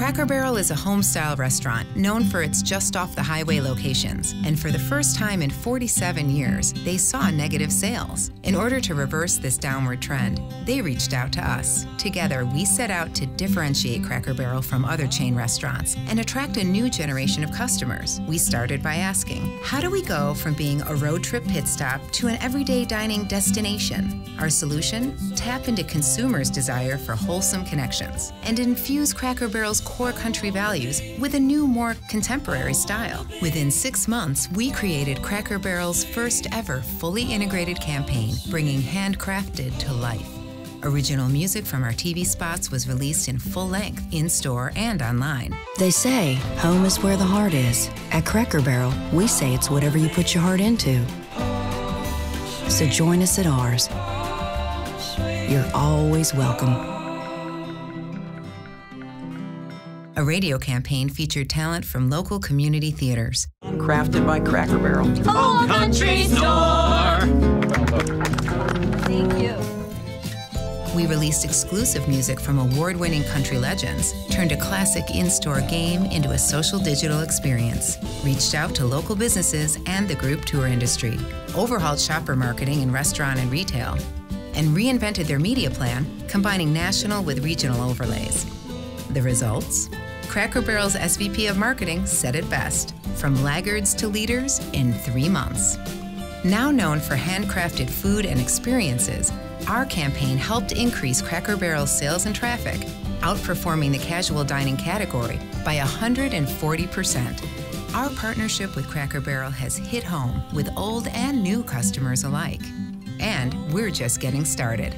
Cracker Barrel is a home style restaurant known for its just off the highway locations, and for the first time in 47 years, they saw negative sales. In order to reverse this downward trend, they reached out to us. Together, we set out to differentiate Cracker Barrel from other chain restaurants and attract a new generation of customers. We started by asking, how do we go from being a road trip pit stop to an everyday dining destination? Our solution? Tap into consumers' desire for wholesome connections and infuse Cracker Barrel's core country values with a new, more contemporary style. Within six months, we created Cracker Barrel's first ever fully integrated campaign, bringing handcrafted to life. Original music from our TV spots was released in full length, in store, and online. They say home is where the heart is. At Cracker Barrel, we say it's whatever you put your heart into. So join us at ours. You're always welcome. A radio campaign featured talent from local community theaters. Crafted by Cracker Barrel. Old Country Store! Thank you. We released exclusive music from award winning country legends, turned a classic in store game into a social digital experience, reached out to local businesses and the group tour industry, overhauled shopper marketing in restaurant and retail, and reinvented their media plan, combining national with regional overlays. The results? Cracker Barrel's SVP of Marketing said it best from laggards to leaders in three months. Now known for handcrafted food and experiences, our campaign helped increase Cracker Barrel's sales and traffic, outperforming the casual dining category by 140%. Our partnership with Cracker Barrel has hit home with old and new customers alike. And we're just getting started.